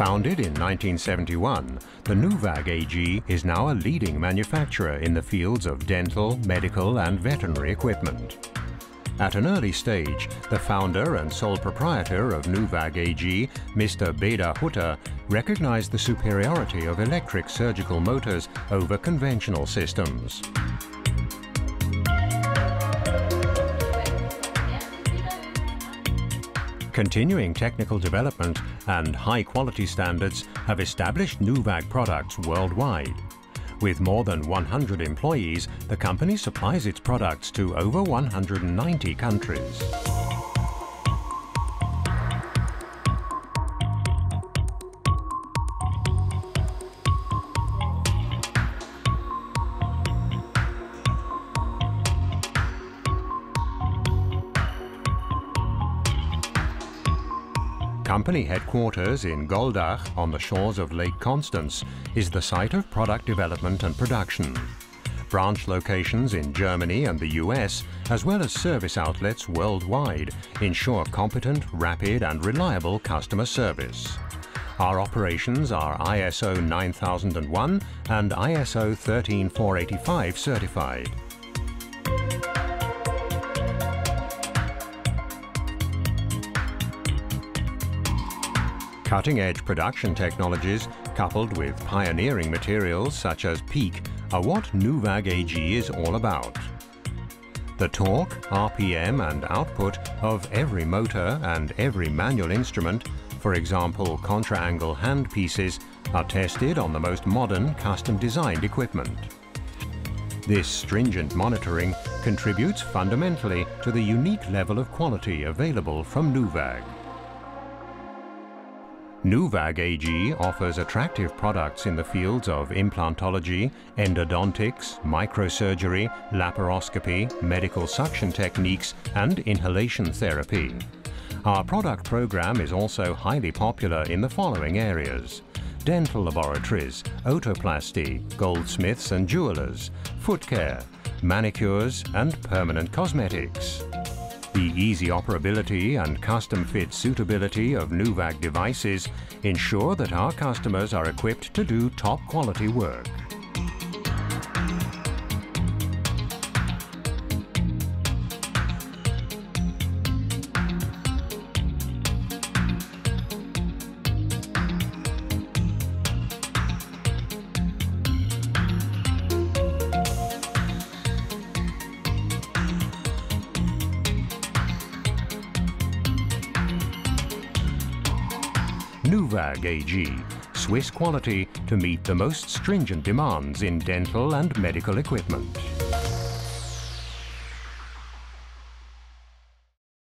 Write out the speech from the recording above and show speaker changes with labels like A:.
A: Founded in 1971, the Nouvag AG is now a leading manufacturer in the fields of dental, medical and veterinary equipment. At an early stage, the founder and sole proprietor of Nouvag AG, Mr. Beda Hutter, recognized the superiority of electric surgical motors over conventional systems. Continuing technical development and high quality standards have established Nouvag products worldwide. With more than 100 employees, the company supplies its products to over 190 countries. Company headquarters in Goldach on the shores of Lake Constance is the site of product development and production. Branch locations in Germany and the US, as well as service outlets worldwide, ensure competent, rapid and reliable customer service. Our operations are ISO 9001 and ISO 13485 certified. Cutting-edge production technologies, coupled with pioneering materials such as PEEK, are what Nouvag AG is all about. The torque, RPM and output of every motor and every manual instrument, for example contra-angle handpieces, are tested on the most modern custom-designed equipment. This stringent monitoring contributes fundamentally to the unique level of quality available from Nouvag. Nouvag AG offers attractive products in the fields of implantology, endodontics, microsurgery, laparoscopy, medical suction techniques and inhalation therapy. Our product program is also highly popular in the following areas. Dental laboratories, otoplasty, goldsmiths and jewelers, foot care, manicures and permanent cosmetics. The easy operability and custom fit suitability of Nouvag devices ensure that our customers are equipped to do top quality work. Nouvag AG, Swiss quality to meet the most stringent demands in dental and medical equipment.